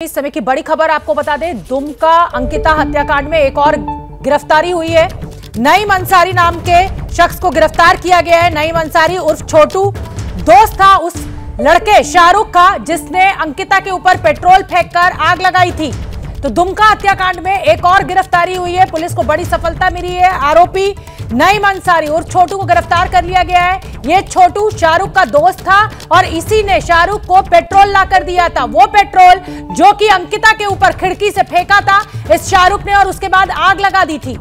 इस समय की बड़ी खबर आपको बता दें, दुमका अंकिता हत्याकांड में एक और गिरफ्तारी हुई है। नईम अंसारी नाम के शख्स को गिरफ़्तार किया गया है। नईम अंसारी उर्फ़ छोटू। दोस्त था उस लड़के शाहरुख का, जिसने अंकिता के ऊपर पेट्रोल फेंककर आग लगाई थी। तो दुमका हत्याकांड में एक और गिरफ्तारी हुई है। पुलिस को बड़ी सफलता मिली है। आरोपी नईम अंसारी और छोटू को गिरफ़्तार कर लिया गया है। ये छोटू शाहरुख का दोस्त था और इसी ने शाहरुख को पेट्रोल ला कर दिया था। वो पेट्रोल जो कि अंकिता के ऊपर खिड़की से फेंका था, इस शाहरुख ने और उसके बाद आग लगा दी थी।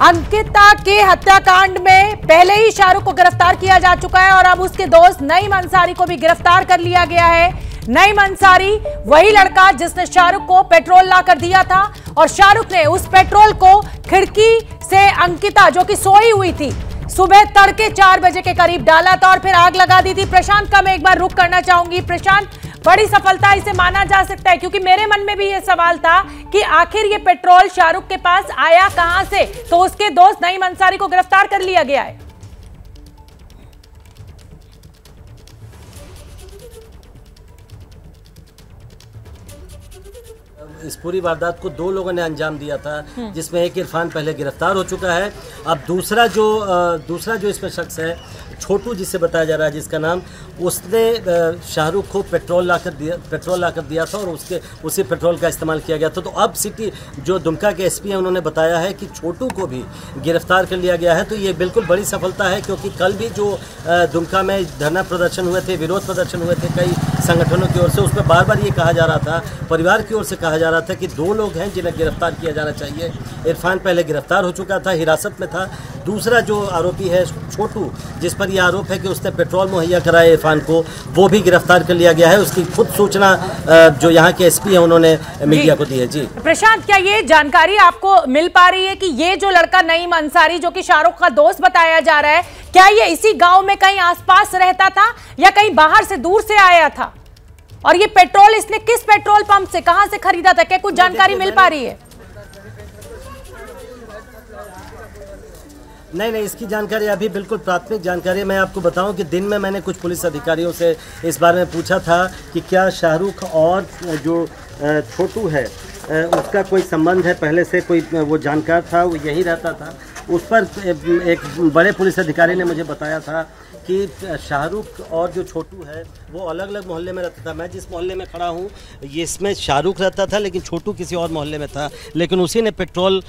अंकिता के हत्याकांड में पहले ही शाहरुख को गिरफ़्तार किया जा चुका है और अब उसके दोस्त नईम अंसारी को भी गिरफ़्तार कर लिया गया है। नईम अंसारी वही लड़का जिसने शाहरुख को पेट्रोल ला कर दिया था और शाहरुख ने उस पेट्रोल को खिड़की से अंकिता, जो कि सोई हुई थी सुबह तड़के चार बजे के करीब डाला था और फिर आग लगा दी थी। प्रशांत का मैं एक बार रुक करना चाहूँगी। प्रशांत, बड़ी सफलता इसे माना जा सकता है, क्योंकि मेरे मन में भी ये सवाल था कि आखिर ये पेट्रोल शाहरुख के पास आया कहाँ से? तो उसके दोस्त नई अंसारी को गिरफ़्तार कर लिया गया है। इस पूरी वारदात को दो लोगों ने अंजाम दिया था, जिसमें एक इरफान पहले गिरफ़्तार हो चुका है। अब दूसरा जो दूसरा जो इसमें शख्स है, छोटू जिससे बताया जा रहा है, जिसका नाम उसने शाहरुख को पेट्रोल लाकर दिया, पेट्रोल लाकर दिया था और उसके, उसी पेट्रोल का इस्तेमाल किया गया था। तो अब सिटी, जो दुमका के एसपी हैं, उन्होंने बताया है कि छोटू को भी गिरफ़्तार कर लिया गया है। तो ये बिल्कुल बड़ी सफलता है, क्योंकि कल भी जो दुमका में धरना प्रदर्शन हुए थे, विरोध प्रदर्शन हुए थे, कई संगठनों की ओर से उसमें बार बार ये कहा जा रहा था, परिवार की ओर से कहा जा रहा था कि दो लोग हैं जिन्हें गिरफ़्तार किया जाना चाहिए। इरफान पहले गिरफ़्तार हो चुका था, हिरासत में था दूसरा जो आरोपी है छोटू जिस पर यह आरोप है कि उसने पेट्रोल मुहैया कराया इरफान को वो भी गिरफ़्तार कर लिया गया है। उसकी खुद सूचना जो यहाँ के एसपी हैं उन्होंने मीडिया को दी है। जी। प्रशांत क्या ये जानकारी आपको मिल पा रही है कि ये जो लड़का नईम अंसारी जो कि शाहरुख का दोस्त बताया जा रहा है क्या ये इसी गाँव में कहीं आसपास रहता था या कहीं बाहर से दूर से आया था? और ये पेट्रोल इसने किस पेट्रोल पंप से कहाँ से खरीदा था? क्या कुछ जानकारी मिल पा रही है? नहीं नहीं, इसकी जानकारी अभी बिल्कुल प्राथमिक जानकारी मैं आपको बताऊँ कि दिन में मैंने कुछ पुलिस अधिकारियों से इस बारे में पूछा था कि क्या शाहरुख और जो छोटू है उसका कोई संबंध है? पहले से कोई वो जानकार था, वो यहीं रहता था। उस पर एक बड़े पुलिस अधिकारी ने मुझे बताया था कि शाहरुख और जो छोटू है वो अलग अलग मोहल्ले में रहता था। मैं जिस मोहल्ले में खड़ा हूँ ये इसमें शाहरुख रहता था लेकिन छोटू किसी और मोहल्ले में था। लेकिन उसी ने पेट्रोल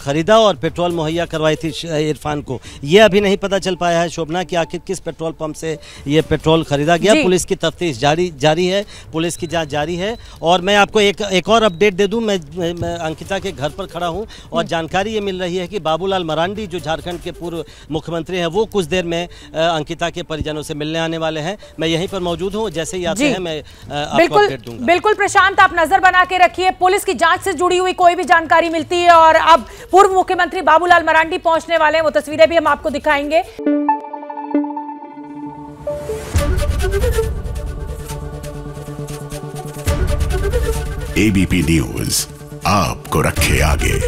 खरीदा और पेट्रोल मुहैया करवाई थी इरफान को। ये अभी नहीं पता चल पाया है शोभना कि आखिर किस पेट्रोल पंप से ये पेट्रोल खरीदा गया। पुलिस की तफ्तीश जारी जारी है। पुलिस की जाँच जारी है। और मैं आपको एक एक और अपडेट दे दूँ। मैं, मैं, मैं अंकिता के घर पर खड़ा हूँ और जानकारी ये मिल रही है कि बाबूलाल मरांडी जो झारखंड के पूर्व मुख्यमंत्री हैं वो कुछ देर में अ, अंकिता के परिजनों से मिलने आने वाले हैं। मैं यहीं पर मौजूद हूँ। जैसे ही आते हैं मैं आपको अपडेट दूँगा। बिल्कुल प्रशांत आप नज़र बना के रखिए। पुलिस की जाँच से जुड़ी हुई कोई भी जानकारी मिलती है और अब पूर्व मुख्यमंत्री बाबूलाल मरांडी पहुँचने वाले हैं। वो तस्वीरें भी हम आपको दिखाएँगे। एबीपी न्यूज़ आपको रखे आगे।